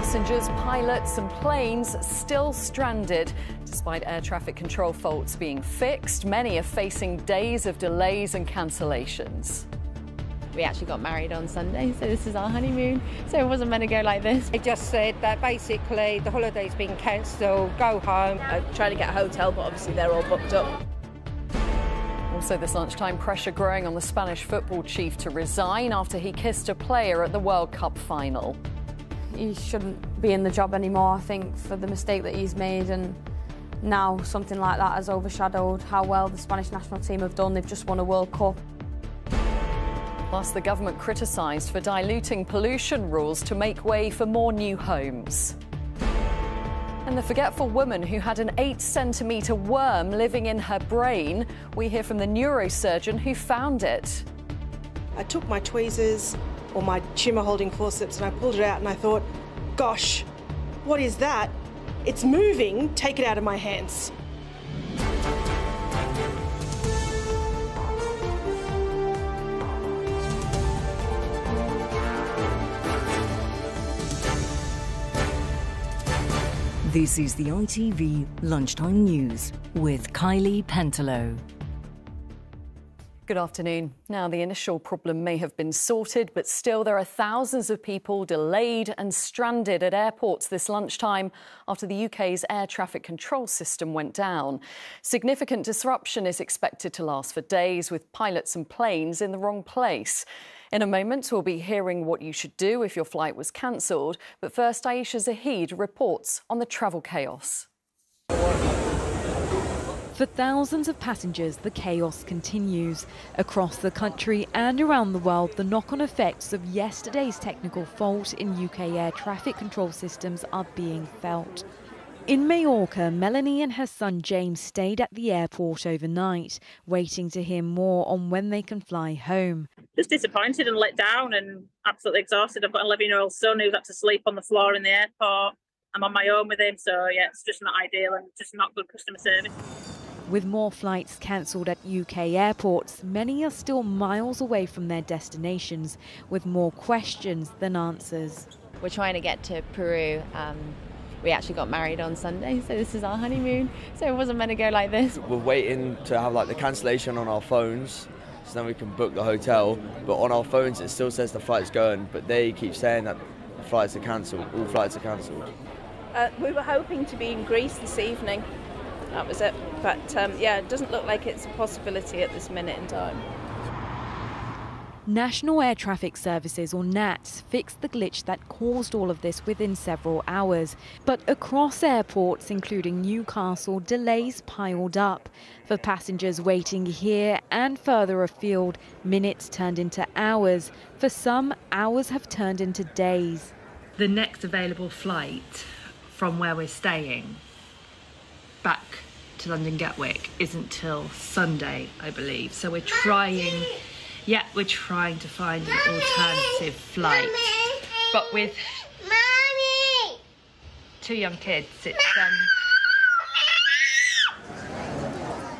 Passengers, pilots, and planes still stranded. Despite air traffic control faults being fixed, many are facing days of delays and cancellations. We actually got married on Sunday, so this is our honeymoon. So it wasn't meant to go like this. They just said that basically the holiday's been cancelled, go home. I tried to get a hotel, but obviously they're all booked up. Also, this lunchtime, pressure growing on the Spanish football chief to resign after he kissed a player at the World Cup final. He shouldn't be in the job anymore, I think, for the mistake that he's made. And now something like that has overshadowed how well the Spanish national team have done. They've just won a World Cup. Plus, the government criticised for diluting pollution rules to make way for more new homes. And the forgetful woman who had an eight centimetre worm living in her brain. We hear from the neurosurgeon who found it. I took my tweezers or my tumour holding forceps and I pulled it out and I thought, gosh, what is that? It's moving, take it out of my hands. This is the ITV Lunchtime News with Kylie Pentelow. Good afternoon. Now, the initial problem may have been sorted, but still there are thousands of people delayed and stranded at airports this lunchtime after the UK's air traffic control system went down. Significant disruption is expected to last for days, with pilots and planes in the wrong place. In a moment, we'll be hearing what you should do if your flight was cancelled. But first, Aisha Zahid reports on the travel chaos. For thousands of passengers, the chaos continues. Across the country and around the world, the knock on effects of yesterday's technical fault in UK air traffic control systems are being felt. In Majorca, Melanie and her son James stayed at the airport overnight, waiting to hear more on when they can fly home. Just disappointed and let down and absolutely exhausted. I've got an 11 year old son who's had to sleep on the floor in the airport. I'm on my own with him, so yeah, it's just not ideal and just not good customer service. With more flights cancelled at UK airports, many are still miles away from their destinations with more questions than answers. We're trying to get to Peru. Um, we actually got married on Sunday, so this is our honeymoon. So it wasn't meant to go like this. We're waiting to have like the cancellation on our phones, so then we can book the hotel. But on our phones, it still says the flight's going, but they keep saying that the flights are cancelled. All flights are cancelled. Uh, we were hoping to be in Greece this evening. That was it. But um, yeah, it doesn't look like it's a possibility at this minute in time. National Air Traffic Services, or NATS, fixed the glitch that caused all of this within several hours. But across airports, including Newcastle, delays piled up. For passengers waiting here and further afield, minutes turned into hours. For some, hours have turned into days. The next available flight from where we're staying back to London Gatwick isn't till Sunday, I believe. So we're trying yeah, we're trying to find an alternative flight. But with two young kids, it's um,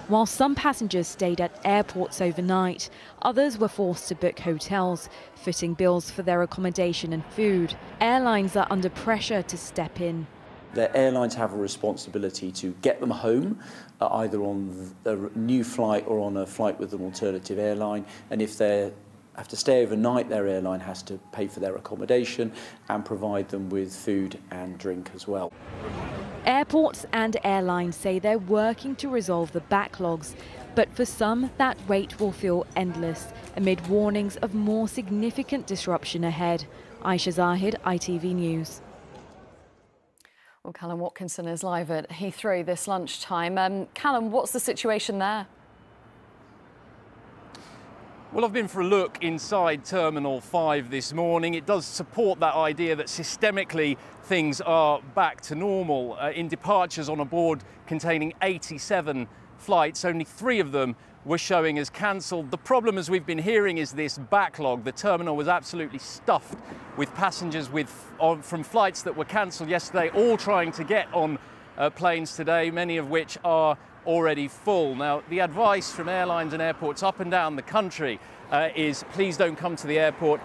While some passengers stayed at airports overnight, others were forced to book hotels, footing bills for their accommodation and food. Airlines are under pressure to step in. The airlines have a responsibility to get them home, uh, either on a new flight or on a flight with an alternative airline. And if they have to stay overnight, their airline has to pay for their accommodation and provide them with food and drink as well. Airports and airlines say they're working to resolve the backlogs, but for some, that wait will feel endless amid warnings of more significant disruption ahead. Aisha Zahid, ITV News. Well, Callum Watkinson is live at Heathrow this lunchtime. Um, Callum, what's the situation there? Well, I've been for a look inside Terminal 5 this morning. It does support that idea that systemically things are back to normal. Uh, in departures on a board containing 87 flights, only three of them were showing as cancelled. The problem, as we've been hearing, is this backlog. The terminal was absolutely stuffed with passengers with, on, from flights that were cancelled yesterday, all trying to get on uh, planes today, many of which are already full. Now, the advice from airlines and airports up and down the country uh, is please don't come to the airport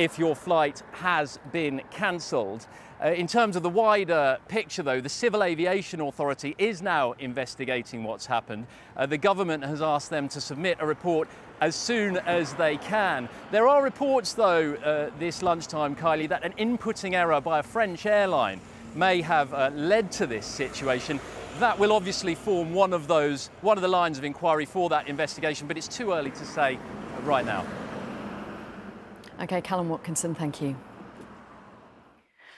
if your flight has been cancelled. Uh, in terms of the wider picture, though, the Civil Aviation Authority is now investigating what's happened. Uh, the government has asked them to submit a report as soon as they can. There are reports, though, uh, this lunchtime, Kylie, that an inputting error by a French airline may have uh, led to this situation. That will obviously form one of those, one of the lines of inquiry for that investigation, but it's too early to say right now. Okay, Callum Watkinson, thank you.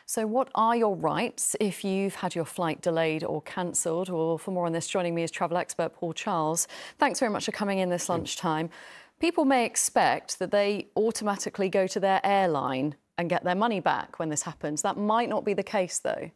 So, what are your rights if you've had your flight delayed or cancelled? Or for more on this, joining me is travel expert Paul Charles. Thanks very much for coming in this lunchtime. People may expect that they automatically go to their airline and get their money back when this happens. That might not be the case, though.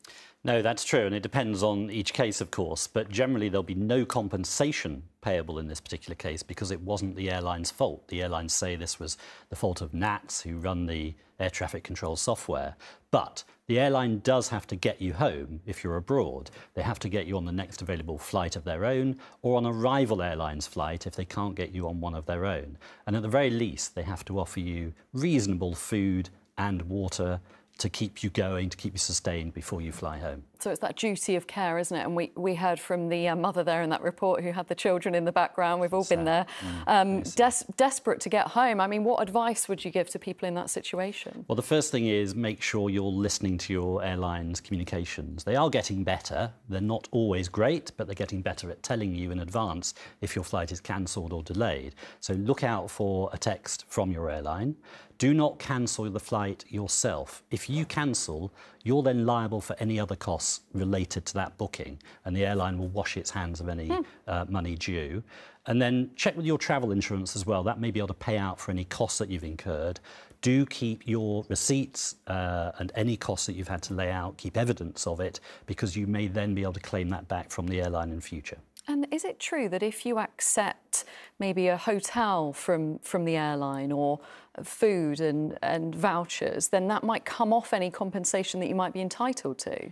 No, that's true, and it depends on each case, of course. But generally, there'll be no compensation payable in this particular case because it wasn't the airline's fault. The airlines say this was the fault of NATS, who run the air traffic control software. But the airline does have to get you home if you're abroad. They have to get you on the next available flight of their own or on a rival airline's flight if they can't get you on one of their own. And at the very least, they have to offer you reasonable food and water to keep you going, to keep you sustained before you fly home. So it's that duty of care, isn't it? And we, we heard from the uh, mother there in that report who had the children in the background. We've all been there. Mm, um, des- desperate to get home. I mean, what advice would you give to people in that situation? Well, the first thing is make sure you're listening to your airline's communications. They are getting better. They're not always great, but they're getting better at telling you in advance if your flight is cancelled or delayed. So look out for a text from your airline. Do not cancel the flight yourself. If you cancel, you're then liable for any other costs related to that booking, and the airline will wash its hands of any hmm. uh, money due. And then check with your travel insurance as well. That may be able to pay out for any costs that you've incurred. Do keep your receipts uh, and any costs that you've had to lay out, keep evidence of it, because you may then be able to claim that back from the airline in future. And is it true that if you accept maybe a hotel from, from the airline or food and, and vouchers, then that might come off any compensation that you might be entitled to?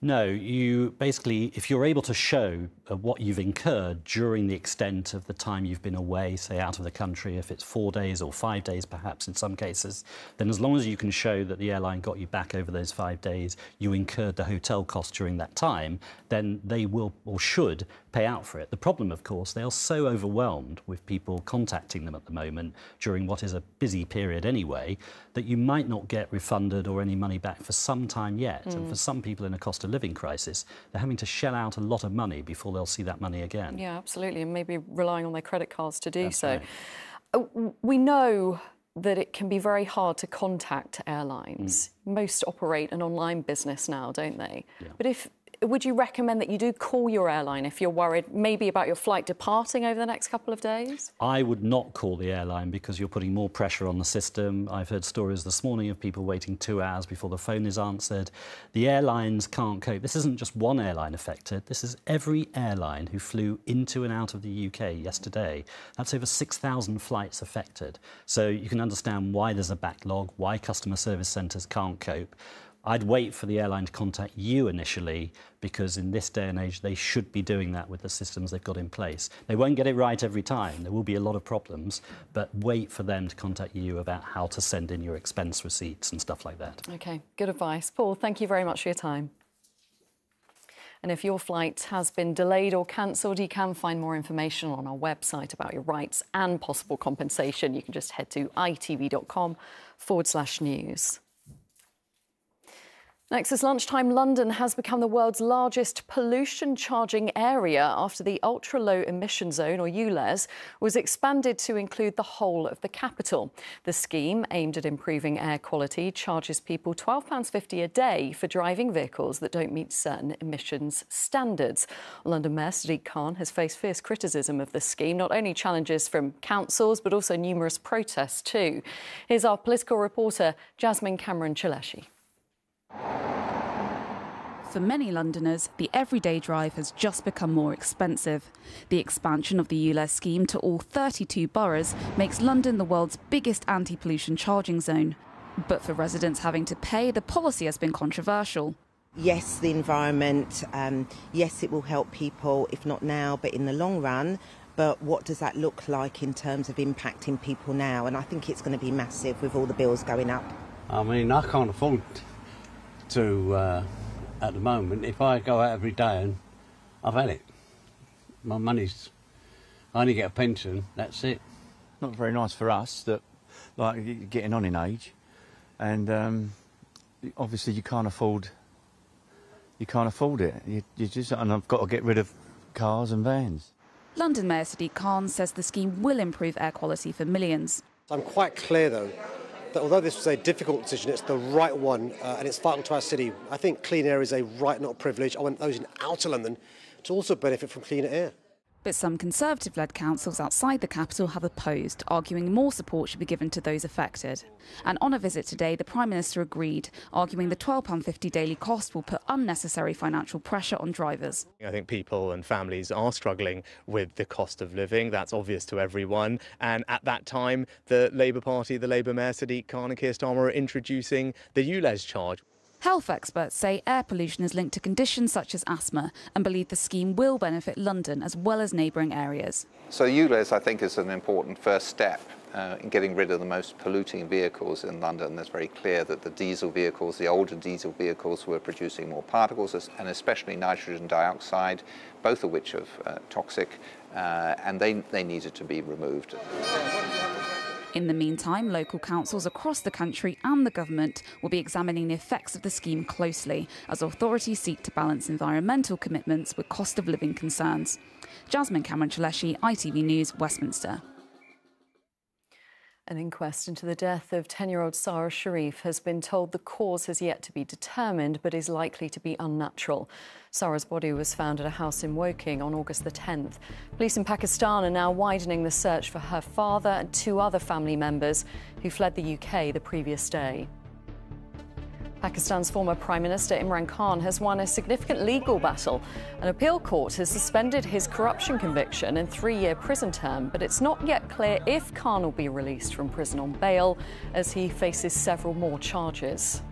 No, you basically, if you're able to show what you've incurred during the extent of the time you've been away, say out of the country, if it's four days or five days perhaps in some cases, then as long as you can show that the airline got you back over those five days, you incurred the hotel cost during that time, then they will or should pay out for it. The problem, of course, they are so overwhelmed with people contacting them at the moment during what is a busy period anyway, that you might not get refunded or any money back for some time yet. Mm. And for some people in a cost of living crisis, they're having to shell out a lot of money before they'll see that money again. Yeah, absolutely. And maybe relying on their credit cards to do That's so. Right. Uh, we know that it can be very hard to contact airlines. Mm. Most operate an online business now, don't they? Yeah. But if would you recommend that you do call your airline if you're worried maybe about your flight departing over the next couple of days? I would not call the airline because you're putting more pressure on the system. I've heard stories this morning of people waiting two hours before the phone is answered. The airlines can't cope. This isn't just one airline affected, this is every airline who flew into and out of the UK yesterday. That's over 6,000 flights affected. So you can understand why there's a backlog, why customer service centres can't cope. I'd wait for the airline to contact you initially because in this day and age they should be doing that with the systems they've got in place. They won't get it right every time. There will be a lot of problems, but wait for them to contact you about how to send in your expense receipts and stuff like that. Okay, good advice. Paul, thank you very much for your time. And if your flight has been delayed or cancelled, you can find more information on our website about your rights and possible compensation. You can just head to itv.com forward slash news. Next, this lunchtime, London has become the world's largest pollution charging area after the ultra low emission zone, or ULEZ, was expanded to include the whole of the capital. The scheme, aimed at improving air quality, charges people £12.50 a day for driving vehicles that don't meet certain emissions standards. London Mayor Sadiq Khan has faced fierce criticism of the scheme, not only challenges from councils, but also numerous protests too. Here's our political reporter, Jasmine Cameron Chileshe. For many Londoners, the everyday drive has just become more expensive. The expansion of the ULEZ scheme to all 32 boroughs makes London the world's biggest anti pollution charging zone. But for residents having to pay, the policy has been controversial. Yes, the environment, um, yes, it will help people, if not now, but in the long run, But what does that look like in terms of impacting people now? And I think it's going to be massive with all the bills going up. I mean, I can't afford to, uh, at the moment, if I go out every day and I've had it. My money's, I only get a pension, that's it. Not very nice for us that, like, getting on in age. And um, obviously you can't afford, you can't afford it. You, you just, and I've got to get rid of cars and vans. London Mayor Sadiq Khan says the scheme will improve air quality for millions. I'm quite clear, though, that although this was a difficult decision, it's the right one uh, and it's vital to our city. I think clean air is a right, not a privilege. I want those in outer London to also benefit from cleaner air. But some Conservative led councils outside the capital have opposed, arguing more support should be given to those affected. And on a visit today, the Prime Minister agreed, arguing the £12.50 daily cost will put unnecessary financial pressure on drivers. I think people and families are struggling with the cost of living. That's obvious to everyone. And at that time, the Labour Party, the Labour Mayor Sadiq Khan and Keir Starmer are introducing the ULEZ charge. Health experts say air pollution is linked to conditions such as asthma and believe the scheme will benefit London as well as neighbouring areas. So ULEZ, I think, is an important first step uh, in getting rid of the most polluting vehicles in London. It's very clear that the diesel vehicles, the older diesel vehicles, were producing more particles, and especially nitrogen dioxide, both of which are uh, toxic, uh, and they, they needed to be removed. In the meantime, local councils across the country and the government will be examining the effects of the scheme closely as authorities seek to balance environmental commitments with cost of living concerns. Jasmine Cameron Chileshe, ITV News, Westminster. An inquest into the death of 10 year old Sara Sharif has been told the cause has yet to be determined but is likely to be unnatural. Sara's body was found at a house in Woking on August the 10th. Police in Pakistan are now widening the search for her father and two other family members who fled the UK the previous day. Pakistan's former Prime Minister Imran Khan has won a significant legal battle. An appeal court has suspended his corruption conviction and three year prison term, but it's not yet clear if Khan will be released from prison on bail as he faces several more charges.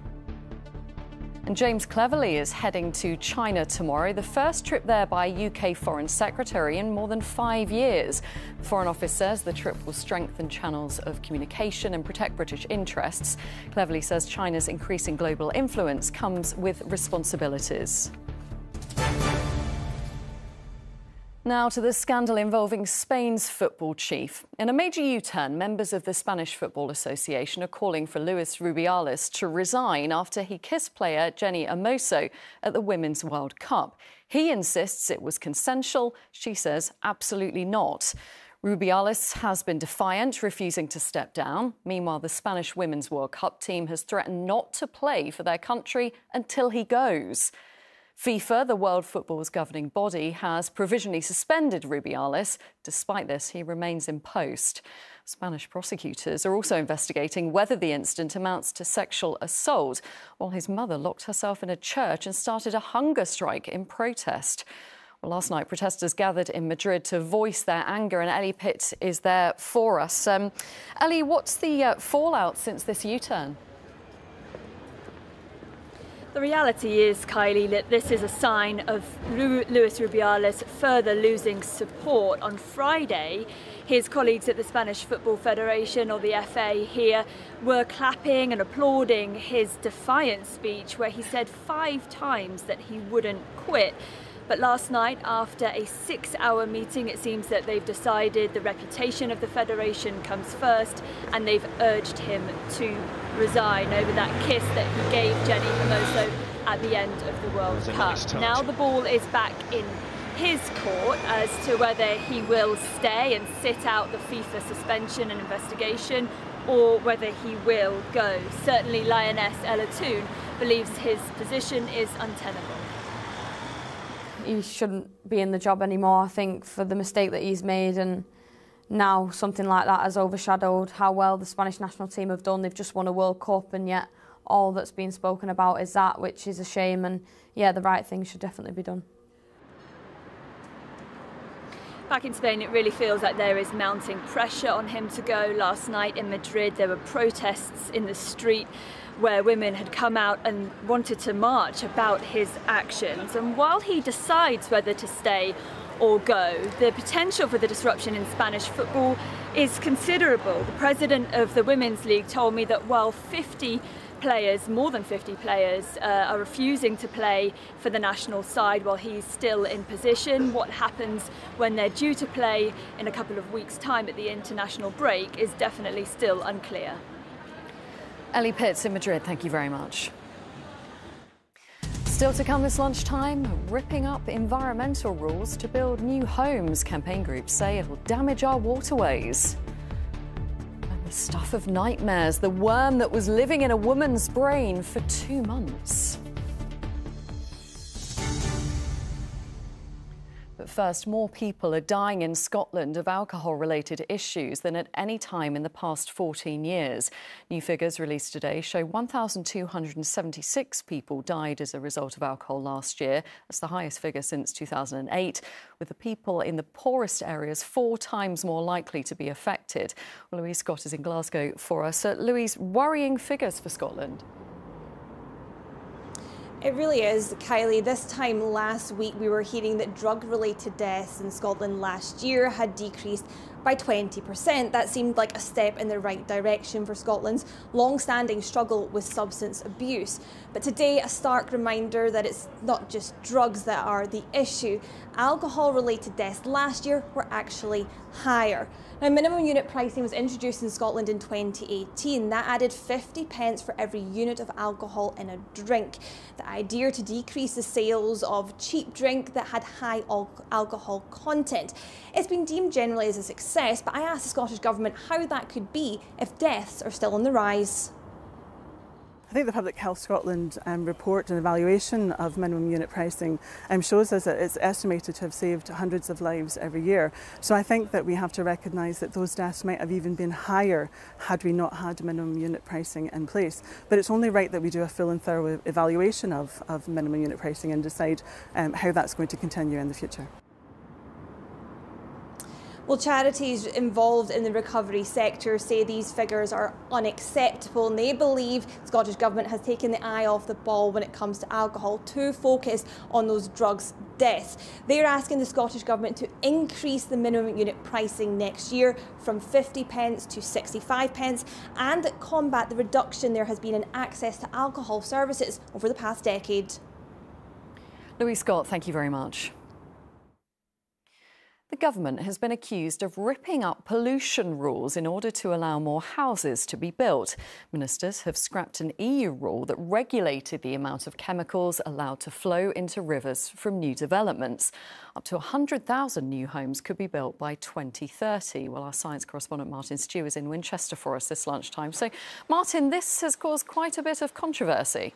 And James Cleverly is heading to China tomorrow, the first trip there by UK Foreign Secretary in more than five years. The Foreign Office says the trip will strengthen channels of communication and protect British interests. Cleverly says China's increasing global influence comes with responsibilities. Now to the scandal involving Spain's football chief. In a major U turn, members of the Spanish Football Association are calling for Luis Rubiales to resign after he kissed player Jenni Hermoso at the Women's World Cup. He insists it was consensual. She says absolutely not. Rubiales has been defiant, refusing to step down. Meanwhile, the Spanish Women's World Cup team has threatened not to play for their country until he goes. FIFA, the World Football's governing body, has provisionally suspended Rubiales. Despite this, he remains in post. Spanish prosecutors are also investigating whether the incident amounts to sexual assault, while his mother locked herself in a church and started a hunger strike in protest. Well, last night, protesters gathered in Madrid to voice their anger, and Ellie Pitt is there for us. Um, Ellie, what's the uh, fallout since this U turn? The reality is, Kylie, that this is a sign of Luis Rubiales further losing support. On Friday, his colleagues at the Spanish Football Federation or the FA here were clapping and applauding his defiant speech, where he said five times that he wouldn't quit. But last night, after a six hour meeting, it seems that they've decided the reputation of the Federation comes first and they've urged him to resign over that kiss that he gave Jenni Hermoso at the end of the World Cup. Nice now the ball is back in his court as to whether he will stay and sit out the FIFA suspension and investigation or whether he will go. Certainly Lioness Ella Toone believes his position is untenable he shouldn't be in the job anymore. I think for the mistake that he's made and now something like that has overshadowed how well the Spanish national team have done. They've just won a World Cup and yet all that's been spoken about is that, which is a shame. And yeah, the right thing should definitely be done. Back in Spain, it really feels like there is mounting pressure on him to go. Last night in Madrid, there were protests in the street where women had come out and wanted to march about his actions. And while he decides whether to stay or go. The potential for the disruption in Spanish football is considerable. The president of the Women's League told me that while 50 players, more than 50 players, uh, are refusing to play for the national side while he's still in position. What happens when they're due to play in a couple of weeks' time at the international break is definitely still unclear. Ellie Pitts in Madrid, thank you very much. Still to come this lunchtime, ripping up environmental rules to build new homes. Campaign groups say it'll damage our waterways. And The stuff of nightmares, the worm that was living in a woman's brain for two months. First, more people are dying in Scotland of alcohol related issues than at any time in the past 14 years. New figures released today show 1,276 people died as a result of alcohol last year. That's the highest figure since 2008, with the people in the poorest areas four times more likely to be affected. Well, Louise Scott is in Glasgow for us. Uh, Louise, worrying figures for Scotland. It really is, Kylie. This time last week, we were hearing that drug related deaths in Scotland last year had decreased by 20%. That seemed like a step in the right direction for Scotland's long standing struggle with substance abuse. But today, a stark reminder that it's not just drugs that are the issue. Alcohol related deaths last year were actually higher. Now, minimum unit pricing was introduced in Scotland in 2018. That added 50 pence for every unit of alcohol in a drink. The idea to decrease the sales of cheap drink that had high al alcohol content. It's been deemed generally as a success, but I asked the Scottish Government how that could be if deaths are still on the rise. I think the Public Health Scotland um, report and evaluation of minimum unit pricing um, shows us that it's estimated to have saved hundreds of lives every year. So I think that we have to recognise that those deaths might have even been higher had we not had minimum unit pricing in place. But it's only right that we do a full and thorough evaluation of, of minimum unit pricing and decide um, how that's going to continue in the future. Well, charities involved in the recovery sector say these figures are unacceptable and they believe the Scottish Government has taken the eye off the ball when it comes to alcohol to focus on those drugs deaths. They're asking the Scottish Government to increase the minimum unit pricing next year from 50 pence to 65 pence and combat the reduction there has been in access to alcohol services over the past decade. Louise Scott, thank you very much. The government has been accused of ripping up pollution rules in order to allow more houses to be built. Ministers have scrapped an EU rule that regulated the amount of chemicals allowed to flow into rivers from new developments. Up to 100,000 new homes could be built by 2030. Well, our science correspondent Martin Stew is in Winchester for us this lunchtime. So, Martin, this has caused quite a bit of controversy.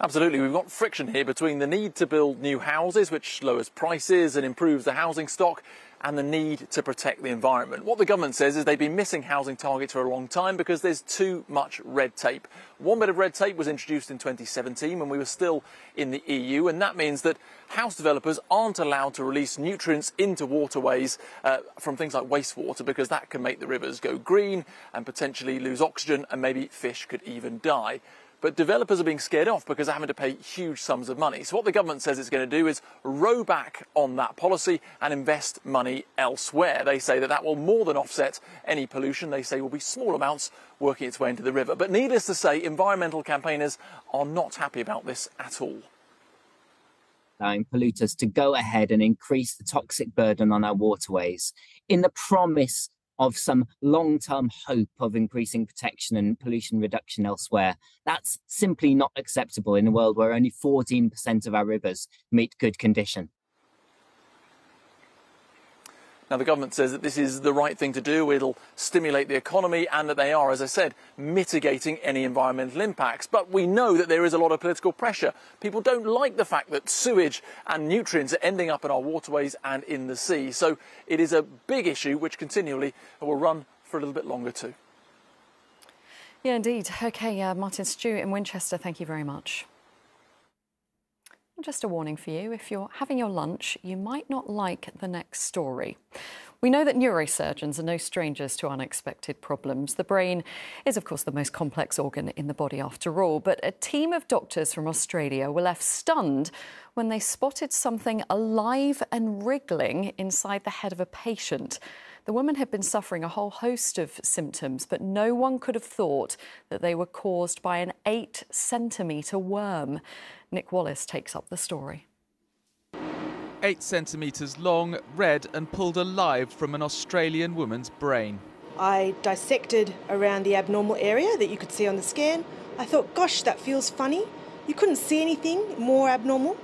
Absolutely. We've got friction here between the need to build new houses, which lowers prices and improves the housing stock, and the need to protect the environment. What the government says is they've been missing housing targets for a long time because there's too much red tape. One bit of red tape was introduced in 2017 when we were still in the EU, and that means that house developers aren't allowed to release nutrients into waterways uh, from things like wastewater because that can make the rivers go green and potentially lose oxygen, and maybe fish could even die. But developers are being scared off because they're having to pay huge sums of money. So what the government says it's going to do is row back on that policy and invest money elsewhere. They say that that will more than offset any pollution. They say will be small amounts working its way into the river. But needless to say, environmental campaigners are not happy about this at all allowing polluters to go ahead and increase the toxic burden on our waterways in the promise of some long term hope of increasing protection and pollution reduction elsewhere. That's simply not acceptable in a world where only 14% of our rivers meet good condition. Now, the government says that this is the right thing to do. It'll stimulate the economy and that they are, as I said, mitigating any environmental impacts. But we know that there is a lot of political pressure. People don't like the fact that sewage and nutrients are ending up in our waterways and in the sea. So it is a big issue which continually will run for a little bit longer too. Yeah, indeed. OK, uh, Martin Stew in Winchester, thank you very much. Just a warning for you if you're having your lunch, you might not like the next story. We know that neurosurgeons are no strangers to unexpected problems. The brain is, of course, the most complex organ in the body after all. But a team of doctors from Australia were left stunned when they spotted something alive and wriggling inside the head of a patient. The woman had been suffering a whole host of symptoms, but no one could have thought that they were caused by an eight centimetre worm. Nick Wallace takes up the story. Eight centimetres long, red, and pulled alive from an Australian woman's brain. I dissected around the abnormal area that you could see on the scan. I thought, gosh, that feels funny. You couldn't see anything more abnormal.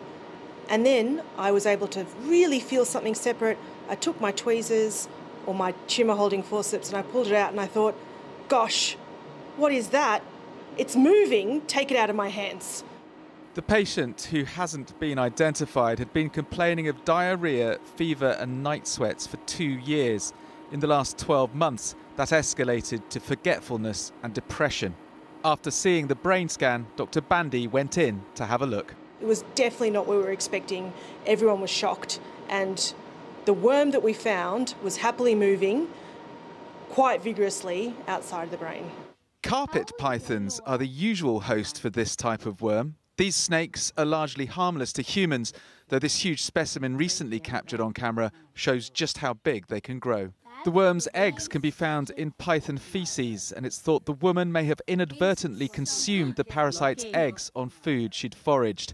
And then I was able to really feel something separate. I took my tweezers, or my tumour holding forceps and I pulled it out and I thought, gosh, what is that? It's moving, take it out of my hands. The patient, who hasn't been identified, had been complaining of diarrhoea, fever, and night sweats for two years. In the last 12 months, that escalated to forgetfulness and depression. After seeing the brain scan, Dr. Bandi went in to have a look. It was definitely not what we were expecting. Everyone was shocked, and the worm that we found was happily moving quite vigorously outside the brain. Carpet pythons are the usual host for this type of worm. These snakes are largely harmless to humans, though this huge specimen recently captured on camera shows just how big they can grow. The worm's eggs can be found in python feces, and it's thought the woman may have inadvertently consumed the parasite's eggs on food she'd foraged.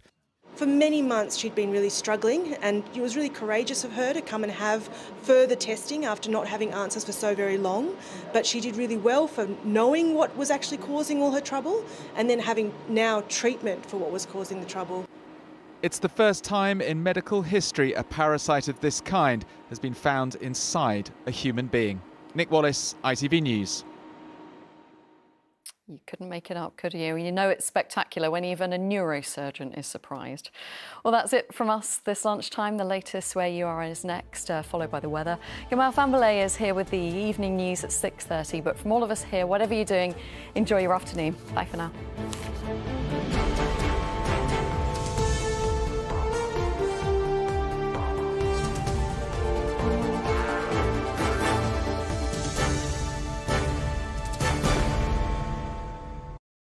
For many months, she'd been really struggling, and it was really courageous of her to come and have further testing after not having answers for so very long. But she did really well for knowing what was actually causing all her trouble and then having now treatment for what was causing the trouble. It's the first time in medical history a parasite of this kind has been found inside a human being. Nick Wallace, ITV News. You couldn't make it up, could you? You know it's spectacular when even a neurosurgeon is surprised. Well, that's it from us this lunchtime. The latest Where You Are is next, uh, followed by the weather. Gamal Fahnbulleh is here with the evening news at 6.30. But from all of us here, whatever you're doing, enjoy your afternoon. Bye for now.